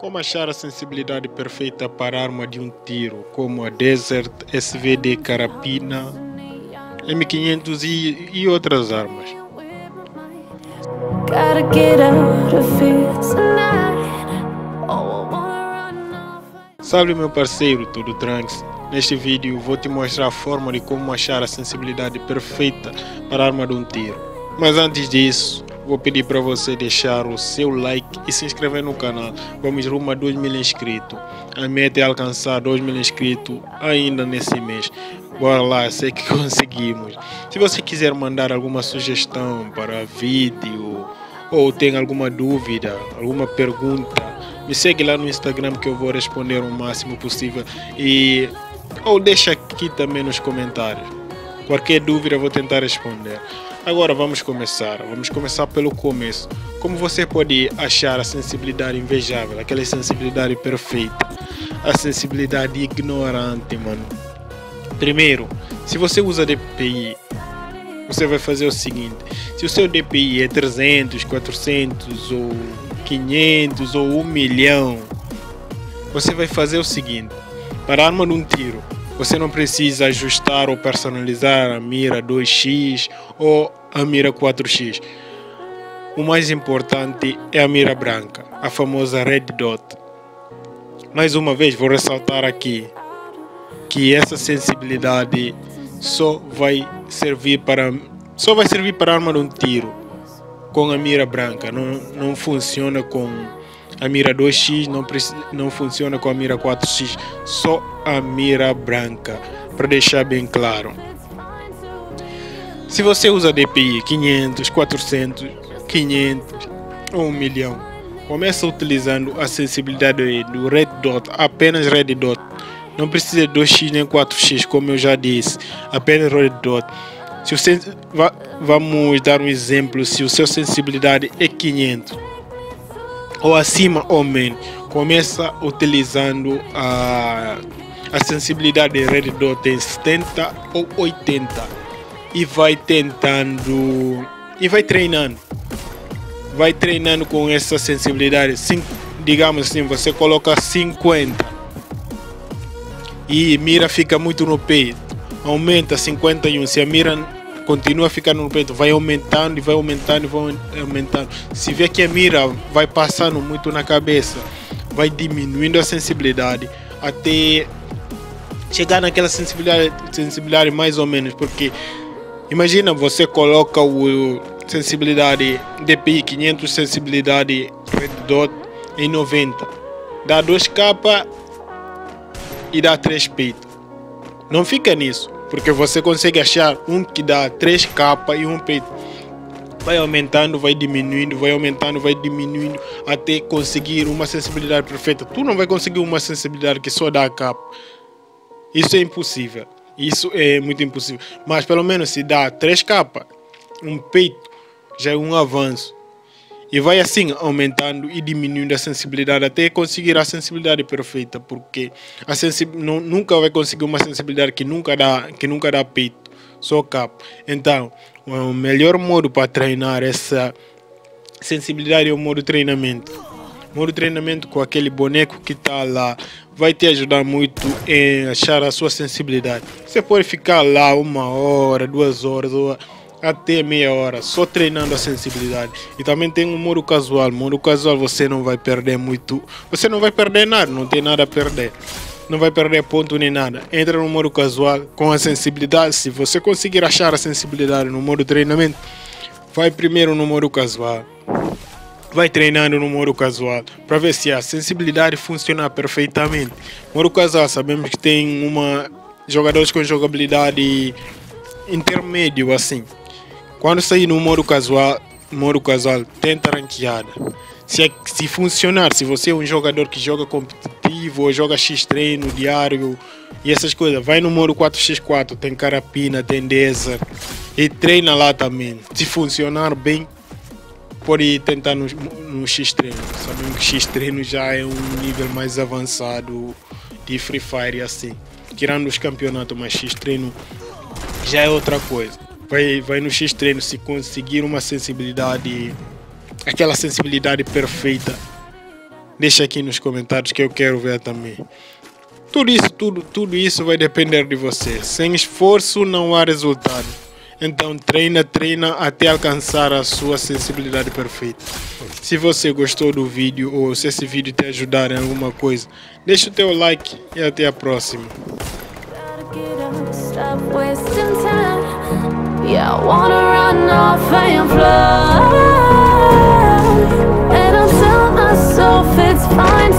Como achar a sensibilidade perfeita para a arma de um tiro, como a Desert, SVD Carapina, M500 e, e outras armas? Salve meu parceiro, tudo tranks? Neste vídeo vou te mostrar a forma de como achar a sensibilidade perfeita para a arma de um tiro. Mas antes disso, vou pedir para você deixar o seu like e se inscrever no canal. Vamos rumo a 2 mil inscritos. A meta é alcançar 2 mil inscritos ainda nesse mês. Bora lá, sei que conseguimos. Se você quiser mandar alguma sugestão para vídeo ou tem alguma dúvida, alguma pergunta, me segue lá no Instagram que eu vou responder o máximo possível e ou deixa aqui também nos comentários. Qualquer dúvida eu vou tentar responder. Agora vamos começar. Vamos começar pelo começo. Como você pode achar a sensibilidade invejável, aquela sensibilidade perfeita, a sensibilidade ignorante, mano? Primeiro, se você usa DPI, você vai fazer o seguinte: se o seu DPI é 300, 400 ou 500 ou 1 milhão, você vai fazer o seguinte: para a arma de um tiro, você não precisa ajustar ou personalizar a mira 2x ou a mira 4x. O mais importante é a mira branca, a famosa Red Dot. Mais uma vez vou ressaltar aqui que essa sensibilidade só vai servir para só vai servir para arma de um tiro com a mira branca, não, não funciona com a mira 2x não, não funciona com a mira 4x, só a mira branca, para deixar bem claro. Se você usa DPI 500, 400, 500 ou 1 milhão, começa utilizando a sensibilidade do Red Dot, apenas Red Dot. Não precisa de 2x nem 4x, como eu já disse, apenas Red Dot. Se você, vamos dar um exemplo, se o seu sensibilidade é 500, ou acima menos. Começa utilizando a, a sensibilidade de Red Dot em 70 ou 80 e vai tentando e vai treinando. Vai treinando com essa sensibilidade. Sim, digamos assim, você coloca 50 e mira fica muito no peito. Aumenta 51. Se a mira continua a ficar no peito, vai aumentando e vai aumentando e vai aumentando. Se vê que a mira vai passando muito na cabeça, vai diminuindo a sensibilidade até chegar naquela sensibilidade, sensibilidade mais ou menos, porque imagina você coloca o sensibilidade DPI 500 sensibilidade Red Dot em 90, dá 2 capas e dá 3 peitos. Não fica nisso porque você consegue achar um que dá três capas e um peito. Vai aumentando, vai diminuindo, vai aumentando, vai diminuindo até conseguir uma sensibilidade perfeita. Tu não vai conseguir uma sensibilidade que só dá a capa. Isso é impossível. Isso é muito impossível. Mas pelo menos se dá três capas, um peito, já é um avanço. E vai assim aumentando e diminuindo a sensibilidade até conseguir a sensibilidade perfeita, porque a não, nunca vai conseguir uma sensibilidade que nunca dá, que nunca dá peito, só capa. Então, o melhor modo para treinar essa sensibilidade é o modo treinamento. Modo treinamento com aquele boneco que está lá vai te ajudar muito em achar a sua sensibilidade. Você pode ficar lá uma hora, duas horas, ou até meia hora, só treinando a sensibilidade. E também tem um modo casual. Modo casual você não vai perder muito. Você não vai perder nada, não tem nada a perder. Não vai perder ponto nem nada. Entra no modo casual com a sensibilidade. Se você conseguir achar a sensibilidade no modo treinamento, vai primeiro no modo casual. Vai treinando no modo casual para ver se a sensibilidade funciona perfeitamente. Modo casual, sabemos que tem uma jogadores com jogabilidade intermédio assim quando sair no modo casual, modo casual, tenta ranqueada. Se, é, se funcionar, se você é um jogador que joga competitivo ou joga X treino diário e essas coisas, vai no modo 4x4, tem carapina, tem desert e treina lá também. Se funcionar bem, pode tentar no, no X treino. Sabemos que X treino já é um nível mais avançado de Free Fire assim. Tirando os campeonatos, mas X treino já é outra coisa vai, vai no X treino se conseguir uma sensibilidade, aquela sensibilidade perfeita, Deixa aqui nos comentários que eu quero ver também. Tudo isso, tudo, tudo isso vai depender de você. Sem esforço não há resultado. Então treina, treina até alcançar a sua sensibilidade perfeita. Se você gostou do vídeo ou se esse vídeo te ajudar em alguma coisa, deixa o teu like e até a próxima. Yeah, I wanna run off and fly. And I'll tell myself it's fine